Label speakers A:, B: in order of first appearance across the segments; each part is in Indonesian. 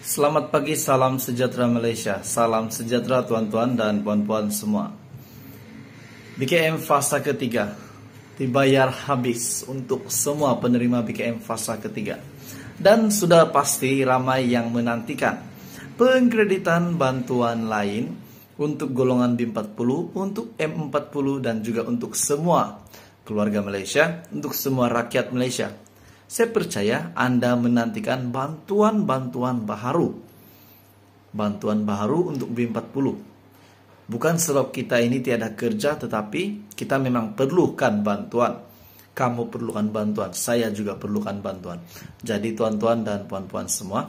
A: Selamat pagi, salam sejahtera Malaysia. Salam sejahtera tuan-tuan dan puan-puan semua. BKM fasa ketiga dibayar habis untuk semua penerima BKM fasa ketiga. Dan sudah pasti ramai yang menantikan pengkreditan bantuan lain untuk golongan B40, untuk M40 dan juga untuk semua keluarga Malaysia, untuk semua rakyat Malaysia saya percaya Anda menantikan bantuan-bantuan baru. Bantuan baru untuk B40. Bukan sebab kita ini tiada kerja, tetapi kita memang perlukan bantuan. Kamu perlukan bantuan, saya juga perlukan bantuan. Jadi tuan-tuan dan puan-puan semua,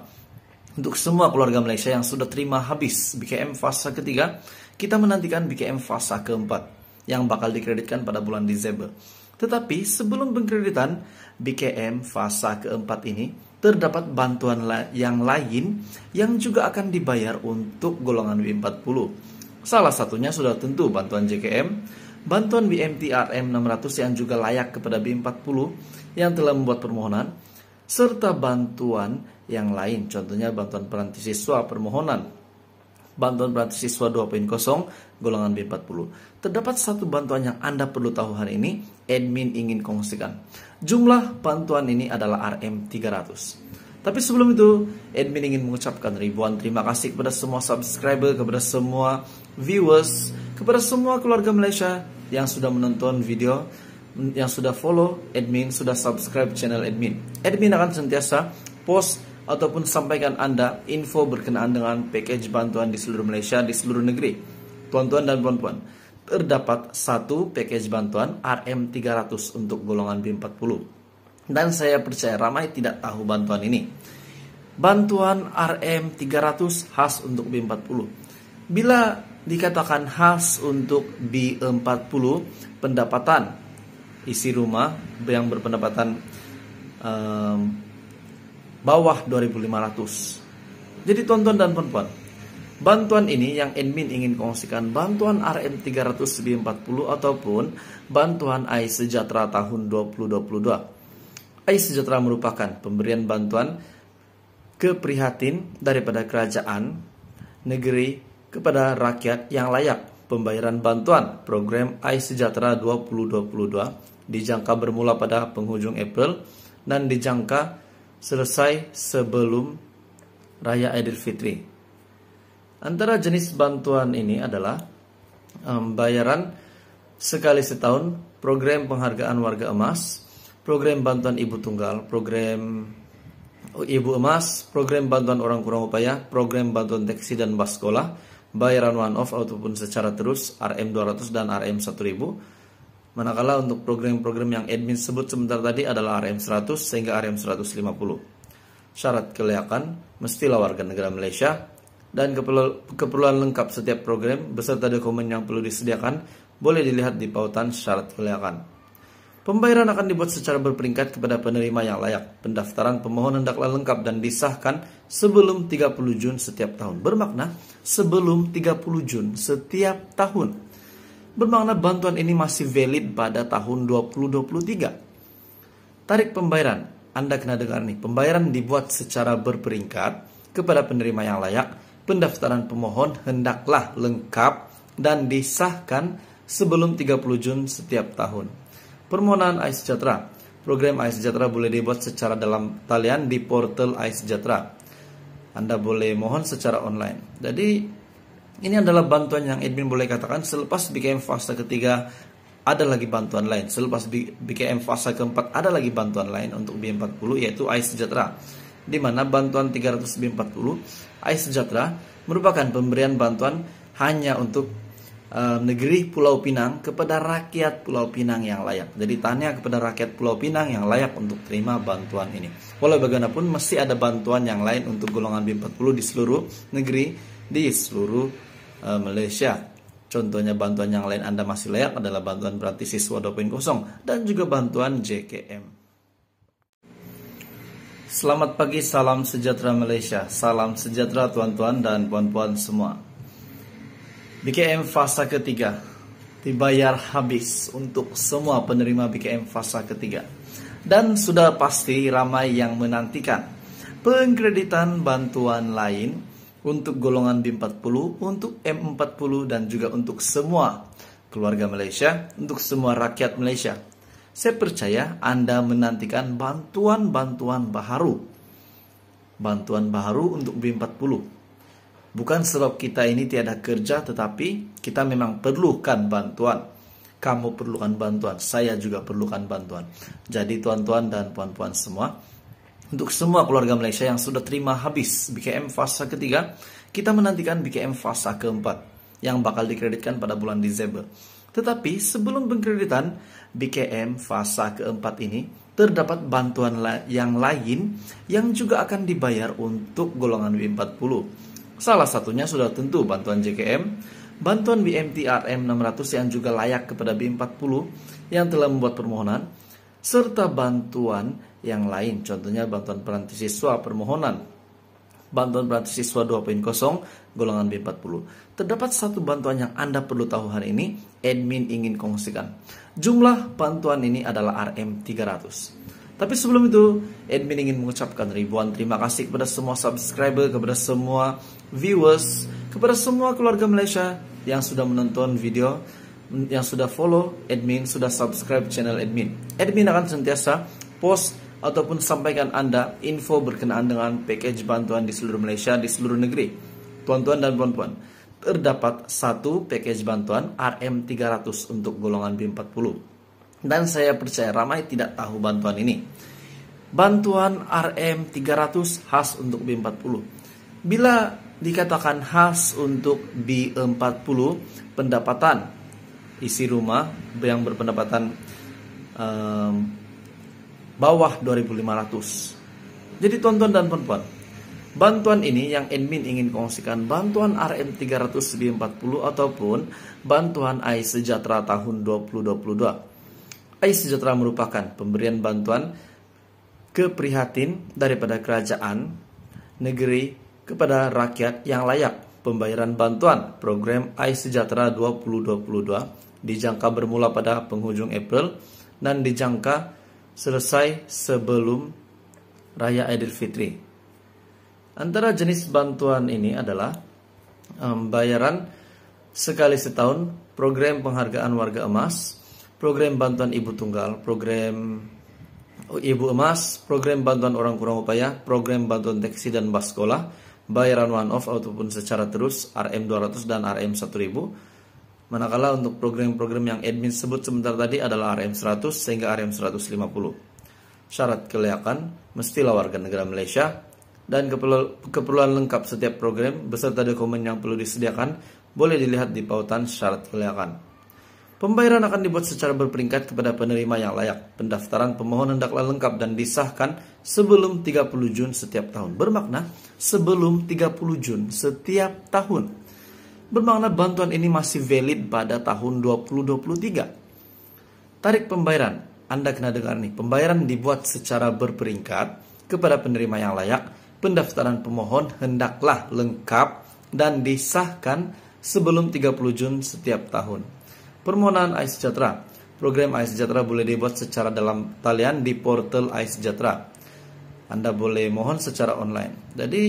A: untuk semua keluarga Malaysia yang sudah terima habis BKM fasa ketiga, kita menantikan BKM fasa keempat yang bakal dikreditkan pada bulan Desember. Tetapi sebelum pengkreditan BKM fasa keempat ini, terdapat bantuan yang lain yang juga akan dibayar untuk golongan B40. Salah satunya sudah tentu bantuan JKM, bantuan BMT RM 600 yang juga layak kepada B40 yang telah membuat permohonan, serta bantuan yang lain, contohnya bantuan peranti siswa permohonan bantuan berarti siswa 2.0 golongan B40. Terdapat satu bantuan yang Anda perlu tahu hari ini, admin ingin kongsikan. Jumlah bantuan ini adalah RM300. Tapi sebelum itu, admin ingin mengucapkan ribuan terima kasih kepada semua subscriber, kepada semua viewers, kepada semua keluarga Malaysia yang sudah menonton video, yang sudah follow admin, sudah subscribe channel admin. Admin akan sentiasa post ataupun sampaikan Anda info berkenaan dengan package bantuan di seluruh Malaysia, di seluruh negeri. Tuan-tuan dan puan-puan, terdapat satu package bantuan RM300 untuk golongan B40. Dan saya percaya ramai tidak tahu bantuan ini. Bantuan RM300 khas untuk B40. Bila dikatakan khas untuk B40, pendapatan isi rumah yang berpendapatan um, bawah 2500. Jadi tonton dan puan bantuan ini yang admin ingin kongsikan bantuan RM300 B40 ataupun bantuan AI Sejahtera tahun 2022. AI Sejahtera merupakan pemberian bantuan keprihatin daripada kerajaan negeri kepada rakyat yang layak pembayaran bantuan program AI Sejahtera 2022 dijangka bermula pada penghujung April dan dijangka selesai sebelum Raya Idul Fitri. Antara jenis bantuan ini adalah um, bayaran sekali setahun, program penghargaan warga emas, program bantuan ibu tunggal, program ibu emas, program bantuan orang kurang upaya, program bantuan teksi dan bas sekolah, bayaran one off ataupun secara terus RM200 dan RM1000, Manakala untuk program-program yang admin sebut sebentar tadi adalah RM100 sehingga RM150. Syarat kelayakan mestilah warga negara Malaysia dan keperluan lengkap setiap program beserta dokumen yang perlu disediakan boleh dilihat di pautan syarat kelayakan. Pembayaran akan dibuat secara berperingkat kepada penerima yang layak. Pendaftaran pemohon hendaklah lengkap dan disahkan sebelum 30 Jun setiap tahun. Bermakna sebelum 30 Jun setiap tahun bermakna bantuan ini masih valid pada tahun 2023. Tarik pembayaran, Anda kena dengar nih, pembayaran dibuat secara berperingkat kepada penerima yang layak, pendaftaran pemohon hendaklah lengkap dan disahkan sebelum 30 Jun setiap tahun. Permohonan AIS Sejahtera Program AIS Sejahtera boleh dibuat secara dalam talian di portal AIS Sejahtera. Anda boleh mohon secara online. Jadi ini adalah bantuan yang admin boleh katakan selepas BKM fase ketiga ada lagi bantuan lain. Selepas BKM fase keempat ada lagi bantuan lain untuk B40 yaitu AIS Sejahtera. Di mana bantuan 300 B40 AIS Sejahtera merupakan pemberian bantuan hanya untuk uh, negeri Pulau Pinang kepada rakyat Pulau Pinang yang layak. Jadi tanya kepada rakyat Pulau Pinang yang layak untuk terima bantuan ini. Walau bagaimanapun mesti ada bantuan yang lain untuk golongan B40 di seluruh negeri di seluruh uh, Malaysia. Contohnya bantuan yang lain Anda masih layak adalah bantuan berarti siswa 2.0 dan juga bantuan JKM. Selamat pagi, salam sejahtera Malaysia. Salam sejahtera tuan-tuan dan puan-puan semua. BKM fasa ketiga dibayar habis untuk semua penerima BKM fasa ketiga. Dan sudah pasti ramai yang menantikan pengkreditan bantuan lain untuk golongan B40, untuk M40 dan juga untuk semua keluarga Malaysia, untuk semua rakyat Malaysia. Saya percaya Anda menantikan bantuan-bantuan baharu. Bantuan baharu untuk B40 Bukan sebab kita ini tiada kerja, tetapi kita memang perlukan bantuan. Kamu perlukan bantuan, saya juga perlukan bantuan. Jadi tuan-tuan dan puan-puan semua, untuk semua keluarga Malaysia yang sudah terima habis BKM fasa ketiga, kita menantikan BKM fasa keempat yang bakal dikreditkan pada bulan Desember. Tetapi sebelum pengkreditan BKM fasa keempat ini, terdapat bantuan yang lain yang juga akan dibayar untuk golongan B40 Salah satunya sudah tentu bantuan JKM, bantuan BMT RM 600 yang juga layak kepada B40 yang telah membuat permohonan, serta bantuan yang lain, contohnya bantuan peranti siswa permohonan, bantuan peranti siswa 2.0 golongan B40. Terdapat satu bantuan yang Anda perlu tahu hari ini, admin ingin kongsikan. Jumlah bantuan ini adalah RM 300. Tapi sebelum itu, admin ingin mengucapkan ribuan terima kasih kepada semua subscriber, kepada semua viewers, kepada semua keluarga Malaysia yang sudah menonton video, yang sudah follow admin, sudah subscribe channel admin. Admin akan sentiasa post ataupun sampaikan Anda info berkenaan dengan package bantuan di seluruh Malaysia, di seluruh negeri. Tuan-tuan dan puan-puan, terdapat satu package bantuan RM300 untuk golongan B40. Dan saya percaya ramai tidak tahu bantuan ini. Bantuan RM300 khas untuk B40. Bila dikatakan khas untuk B40, pendapatan isi rumah yang berpendapatan um, bawah 2500. Jadi tonton dan puan Bantuan ini yang admin ingin kongsikan bantuan RM300 B40 ataupun bantuan AI Sejahtera tahun 2022. AI Sejahtera merupakan pemberian bantuan keprihatin daripada kerajaan negeri kepada rakyat yang layak pembayaran bantuan program AI Sejahtera 2022 dijangka bermula pada penghujung April dan dijangka selesai sebelum Raya Aidilfitri. Antara jenis bantuan ini adalah um, bayaran sekali setahun program penghargaan warga emas program bantuan ibu tunggal, program ibu emas, program bantuan orang kurang upaya, program bantuan teksi dan bas sekolah, bayaran one off ataupun secara terus RM200 dan RM1000. Manakala untuk program-program yang admin sebut sebentar tadi adalah RM100 sehingga RM150. Syarat kelayakan mestilah warga negara Malaysia dan keperluan lengkap setiap program beserta dokumen yang perlu disediakan boleh dilihat di pautan syarat kelayakan. Pembayaran akan dibuat secara berperingkat kepada penerima yang layak. Pendaftaran pemohon hendaklah lengkap dan disahkan sebelum 30 Jun setiap tahun. Bermakna sebelum 30 Jun setiap tahun. Bermakna bantuan ini masih valid pada tahun 2023. Tarik pembayaran. Anda kena dengar nih, pembayaran dibuat secara berperingkat kepada penerima yang layak. Pendaftaran pemohon hendaklah lengkap dan disahkan sebelum 30 Jun setiap tahun. Permohonan AIS Sejahtera. Program AIS Sejahtera boleh dibuat secara dalam talian di portal AIS Sejahtera. Anda boleh mohon secara online. Jadi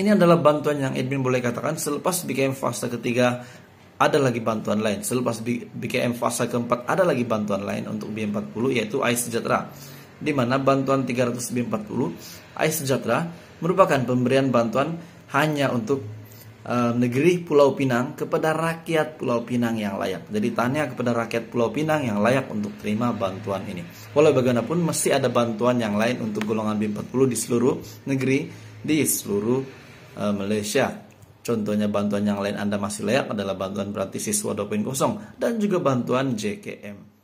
A: ini adalah bantuan yang admin boleh katakan selepas BKM fase ketiga ada lagi bantuan lain. Selepas BKM fase keempat ada lagi bantuan lain untuk B40 yaitu AIS Sejahtera. Di mana bantuan 300 B40 AIS Sejahtera merupakan pemberian bantuan hanya untuk uh, negeri Pulau Pinang kepada rakyat Pulau Pinang yang layak. Jadi tanya kepada rakyat Pulau Pinang yang layak untuk terima bantuan ini. Walau bagaimanapun mesti ada bantuan yang lain untuk golongan B40 di seluruh negeri di seluruh uh, Malaysia. Contohnya bantuan yang lain Anda masih layak adalah bantuan berarti siswa 2.0 dan juga bantuan JKM.